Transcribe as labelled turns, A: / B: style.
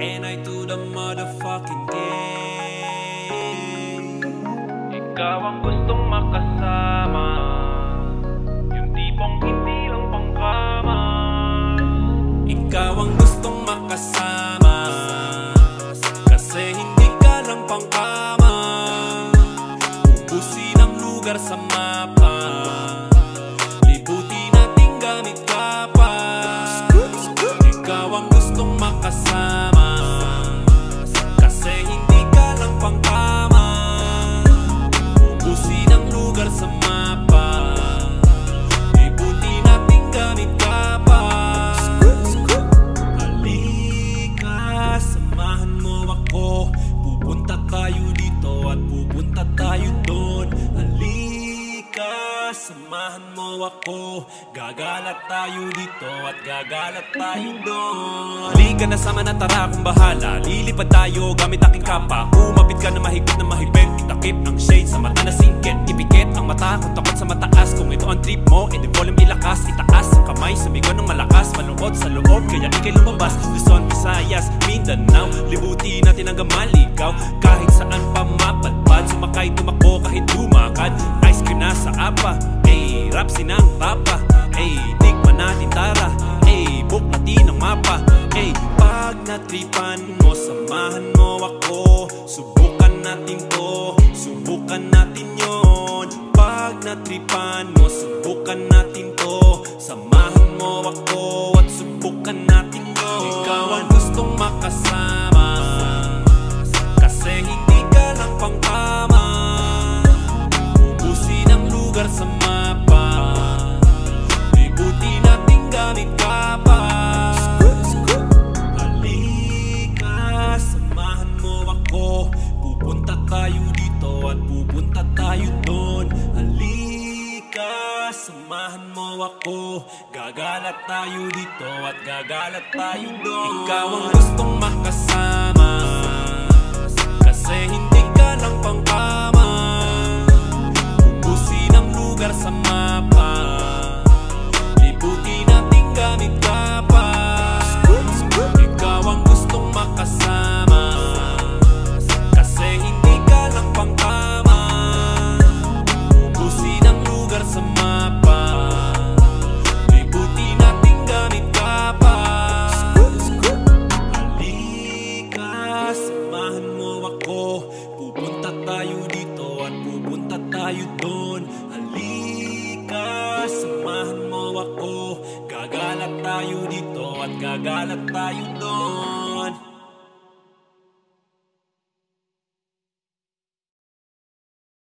A: And I to the motherfucking game Ikaw ang gustong makasama. Yung tipong hindi lang pangkama. Ikaw ang gustong makasama. Kasi hindi ka lang pangkama. Ubusin ang lugar sa mapa. Libuti nating gamit ka pa Ikaw ang gustong makasama samahan mo ako. Gagalat tayo dito at gagalat tayo doon. Halika na sama na tara kung bahala. Lilipad tayo gamit aking kapa. Umapit ka na mahigpit na mahigpit. Itakip ang shade sa mata na singkit Ipikit ang mata kung takot sa mataas. Kung ito ang trip mo, edi volume ilakas. Itaas ang kamay, sumigaw ng malakas. Maluot sa loob, kaya ikay lumabas. Luzon, Visayas, Mindanao. Libuti natin hanggang maligaw Kahit saan pa mapadpad Sumakay, tumakbo. Kahit lumakad Ice cream na sa apa? Ay, rap sinang papa. Ay, tikman natin tara Ay, book natin ang mapa. Ay, pag natripan mo Samahan mo ako. Subukan natin to. Subukan natin yon Pag natripan mo Subukan natin to. Samahan mo ako At samahan mo ako. Gagalat tayo dito at gagalat tayo doon. Ikaw ang gustong makasama tayo doon. Halika, samahan mo ako. Gagalat tayo dito at gagalat tayo doon